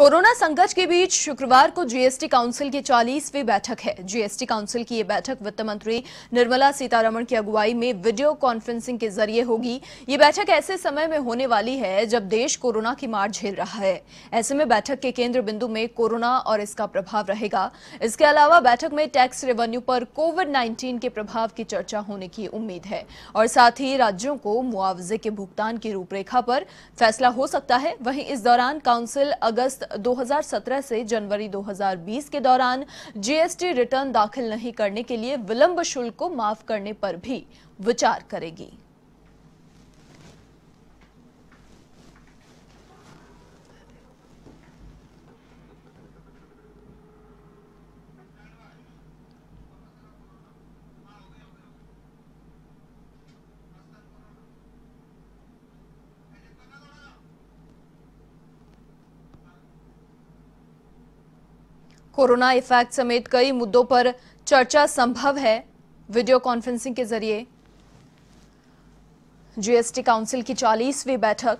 Corona संकट के बीच शुक्रवार को जीएसटी काउंसिल की चालीसवीं बैठक है। जीएसटी काउंसिल की ये बैठक वित्त मंत्री निर्मला सीतारमण की अगुवाई में वीडियो कॉन्फ्रेंसिंग के ज़रिए होगी। ये बैठक ऐसे समय में होने वाली है जब देश कोरोना की मार झेल रहा है। ऐसे में बैठक के केंद्र बिंदु में कोरोना और इसका प्रभाव रहेगा। इसके अलावा बैठक में टैक्स रेवेन्यू पर कोविड नाइन्टीन के प्रभाव की चर्चा होने की उम्मीद है और साथ ही राज्यों को मुआवजे के भुगतान की रूपरेखा पर फैसला हो सकता है। वहीं इस दौरान काउंसिल अगस्त 2017 से जनवरी 2020 के दौरान जीएसटी रिटर्न दाखिल नहीं करने के लिए विलंब शुल्क को माफ़ करने पर भी विचार करेगी। कोरोना इफ़ेक्ट समेत कई मुद्दों पर चर्चा संभव है। वीडियो कॉन्फ्रेंसिंग के ज़रिए। जीएसटी काउंसिल की चालीसवीं बैठक।